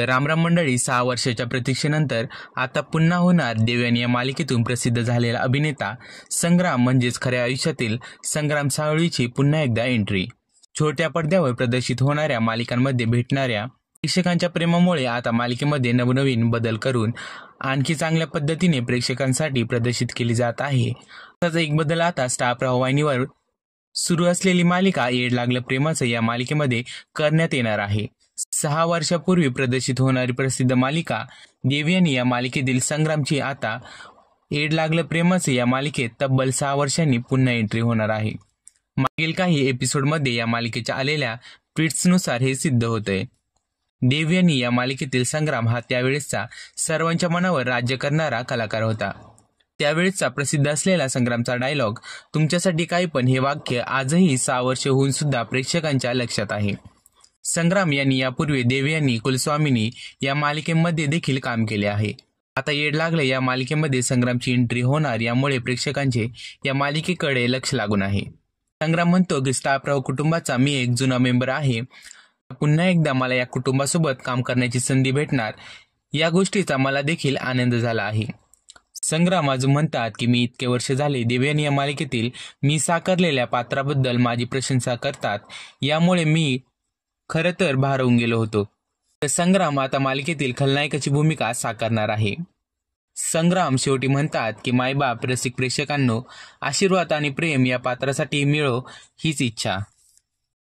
तर रामराम मंडळी सहा वर्षाच्या प्रतीक्षेनंतर आता पुन्हा होणार देवयानी या मालिकेतून प्रसिद्ध झालेला अभिनेता संग्राम म्हणजेच खऱ्या आयुष्यातील संग्राम सावळीची पुन्हा एकदा एंट्री छोट्या पडद्यावर प्रदर्शित होणाऱ्या मालिकांमध्ये भेटणाऱ्या प्रेक्षकांच्या प्रेमामुळे आता मालिकेमध्ये नवनवीन बदल करून आणखी चांगल्या पद्धतीने प्रेक्षकांसाठी प्रदर्शित केली जात आहे. तसाच एक बदल आता स्टार प्रवाह सुरू असलेली मालिका येड लागलं प्रेमाचं या मालिकेमध्ये करण्यात येणार आहे. सहा वर्षापूर्वी प्रदर्शित होणारी प्रसिद्ध मालिका देवयानी या मालिकेतील संग्रामची आता एड लागलं प्रेमाचं या मालिकेत तब्बल सहा वर्षांनी पुन्हा एंट्री होणार आहे. मागील काही एपिसोडमध्ये या मालिकेच्या आलेल्या ट्विट्सनुसार हे सिद्ध होतंय. देवयानी या मालिकेतील संग्राम हा त्यावेळेसचा सर्वांच्या मनावर राज्य करणारा कलाकार होता. त्यावेळेसचा प्रसिद्ध असलेला संग्रामचा डायलॉग तुमच्यासाठी काही पण हे वाक्य आजही सहा वर्ष होऊन सुद्धा प्रेक्षकांच्या लक्षात आहे. संग्राम यांनी यापूर्वी देवयानी कुलस्वामिनी या मालिकेमध्ये देखील काम केले आहे. आता येड लागले या मालिकेमध्ये संग्रामची एंट्री होणार यामुळे प्रेक्षकांचे या मालिकेकडे लक्ष लागून आहे. संग्राम म्हणतो की स्टाफराव कुटुंबाचा मी एक जुना मेंबर आहे. पुन्हा एकदा मला या कुटुंबासोबत काम करण्याची संधी भेटणार या गोष्टीचा मला देखील आनंद झाला आहे. संग्राम अजून म्हणतात की मी इतके वर्ष झाले देवयानी या मालिकेतील मी साकारलेल्या पात्राबद्दल माझी प्रशंसा करतात. यामुळे मी खरं तर भारावून गेलो होतो. तर संग्राम आता मालिकेतील खलनायकाची भूमिका साकारणार आहे. संग्राम शेवटी म्हणतात की मायबाप रसिक प्रेक्षकांनो आशीर्वाद आणि प्रेम या पात्रासाठी मिळो हीच इच्छा.